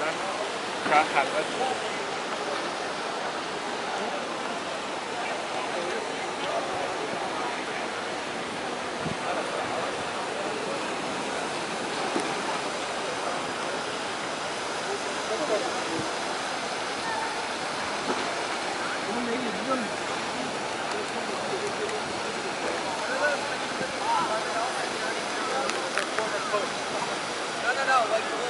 کلا شاید خلوت No, no, no, like